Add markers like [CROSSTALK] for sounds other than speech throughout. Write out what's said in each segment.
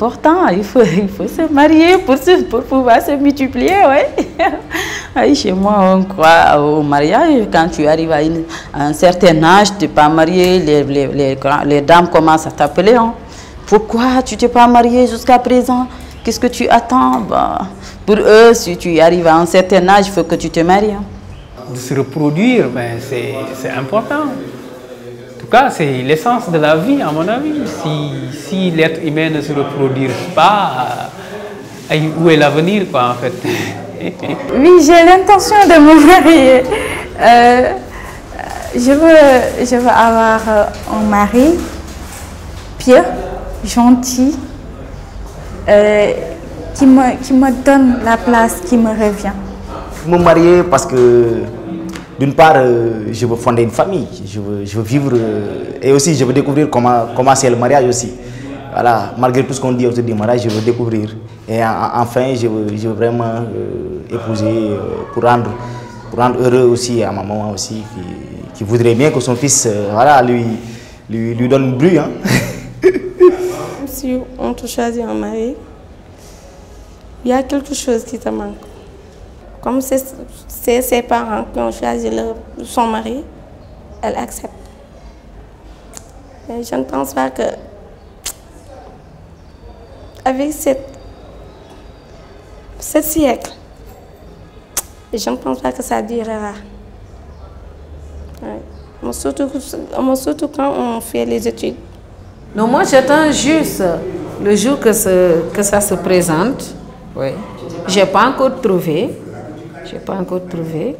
important. Il faut, il faut se marier pour, se, pouvoir se multiplier, oui. [LAUGHS] chez moi, on croit au mariage. Quand tu arrives à, un certain âge, tu n'es pas marié, les, les, les, les dames commencent à t'appeler. hein. Pourquoi tu t'es pas marié jusqu'à présent? Qu'est-ce que tu attends? Bah, Pour eux, si tu arrives à un certain âge, il faut que tu te maries. hein. Se reproduire, ben, c'est important. En tout cas, c'est l'essence de la vie, à mon avis. Si, si l'être humain ne se reproduit pas, euh, où est l'avenir, quoi, en fait? [LAUGHS] Oui, j'ai l'intention de me marier. Euh, je, veux, je veux avoir euh, un mari pieux, gentil, euh, qui, me, qui me donne la place qui me revient. me marier parce que d'une part, euh, je veux fonder une famille, je veux, vivre euh, et aussi je veux découvrir comment, comment c'est le mariage aussi. Voilà, malgré tout ce qu'on dit autour du mariage, je veux découvrir. Et en- en- enfin, je veux, vraiment euh, épouser pour, rendre, pour rendre heureux aussi à ma maman aussi, qui, voudrait bien que son fils voilà, lui, lui, donne bruit. Hein. [LAUGHS] Si on te choisit un mari, il y a quelque chose qui te manque. Comme c'est ses parents qui ont choisi son mari, elle accepte. Je ne pense pas que avec cette, ce siècle, je ne pense pas que ça durera. Surtout, surtout quand on fait les études. Non, moi j'attends juste le jour que, que ça se présente. Oui. Je n'ai pas encore trouvé. Je n'ai pas encore trouvé.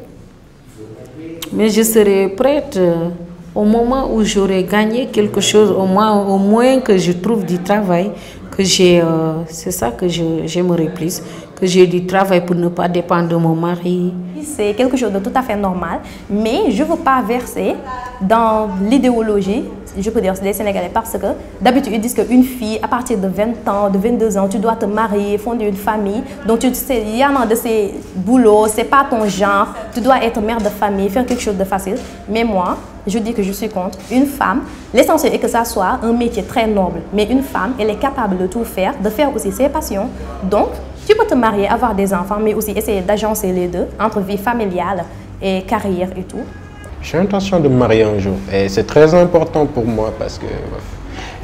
Mais je serai prête euh, au moment où j'aurai gagné quelque chose, au moins, au moins que je trouve du travail, que j'ai, euh, c'est ça que j'aimerais plus, que j'ai du travail pour ne pas dépendre de mon mari. C'est quelque chose de tout à fait normal, mais je ne veux pas verser dans l'idéologie, je peux dire des Sénégalais, parce que d'habitude ils disent qu'une fille, à partir de 20 ans, de 22 ans, tu dois te marier, fonder une famille. Donc tu sais, il y en a de ces boulots, c'est pas ton genre, tu dois être mère de famille, faire quelque chose de facile. Mais moi, je dis que je suis contre. Une femme, l'essentiel est que ça soit un métier très noble, mais une femme, elle est capable de tout faire, de faire aussi ses passions. Donc, tu peux te marier, avoir des enfants, mais aussi essayer d'agencer les deux entre vie familiale et carrière et tout. J'ai l'intention de me marier un jour et c'est très important pour moi parce que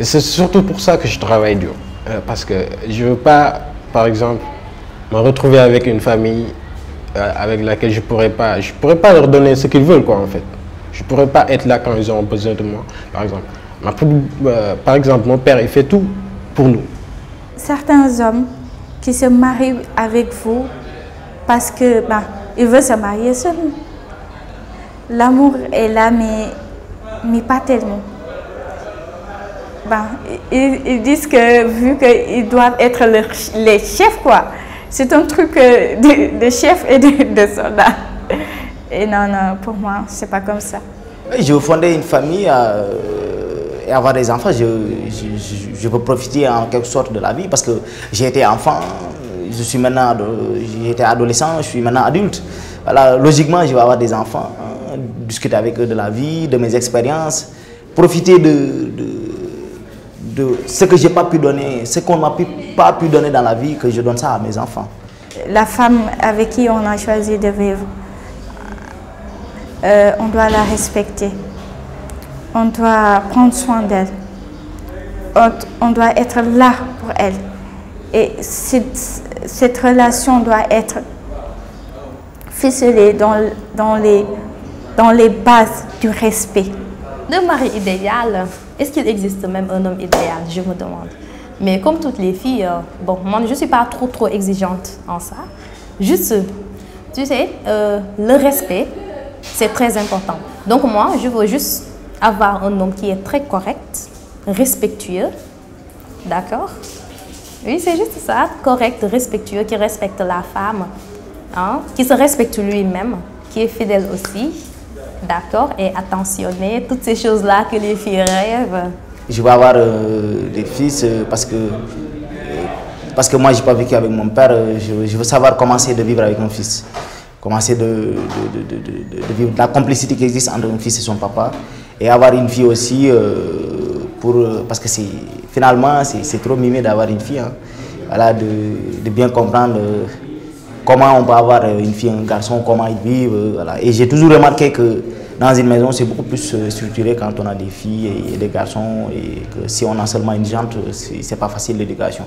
c'est surtout pour ça que je travaille dur. Euh, parce que je veux pas, par exemple, me retrouver avec une famille euh, avec laquelle je pourrais pas, je pourrais pas leur donner ce qu'ils veulent quoi en fait. Je pourrais pas être là quand ils ont besoin de moi, par exemple. Euh, par exemple, mon père il fait tout pour nous. Certains hommes qui se marient avec vous parce que ils veulent se marier seuls. L'amour est là, mais, mais pas tellement. Ben, ils, ils disent que vu qu'ils doivent être les chefs, quoi, c'est un truc de, de chef et de, de soldat. Et non, non, pour moi, c'est pas comme ça. Je fonder une famille euh, et avoir des enfants. Je, je, veux profiter en quelque sorte de la vie parce que j'ai été enfant, je suis maintenant, été adolescent, je suis maintenant adulte. Voilà, logiquement, je vais avoir des enfants, hein, discuter avec eux de la vie, de mes expériences, profiter de, de, ce que j'ai pas pu donner, ce qu'on m'a pas pu donner dans la vie, que je donne ça à mes enfants. La femme avec qui on a choisi de vivre, euh, on doit la respecter. On doit prendre soin d'elle. On, on doit être là pour elle. Et cette, cette relation doit être ficelée dans, dans, les, dans les bases du respect. Le mari idéal, est-ce qu'il existe même un homme idéal Je me demande. Mais comme toutes les filles, euh, bon, moi je ne suis pas trop trop exigeante en ça. Juste, tu sais, euh, le respect, c'est très important. Donc moi, je veux juste avoir un homme qui est très correct, respectueux, d'accord? Oui, c'est juste ça, correct, respectueux, qui respecte la femme, hein, qui se respecte lui-même, qui est fidèle aussi, d'accord, et attentionné, toutes ces choses-là que les filles rêvent. Je vais avoir euh, des fils euh, parce que euh, parce que moi j'ai pas vécu avec mon père. je, je veux savoir comment c'est de vivre avec mon fils, comment c'est de, de, de- de- vivre la complicité qui existe entre un fils et son papa, et avoir une fille aussi pour parce que finalement, c'est trop mimé d'avoir une fille. hein. Voilà, de, bien comprendre comment on peut avoir euh, une fille, un garçon, comment ils vivent. euh, voilà. Et j'ai toujours remarqué que dans une maison, c'est beaucoup plus euh, structuré quand on a des filles et, des garçons. Et que si on a seulement une jante, c'est pas facile l'éducation.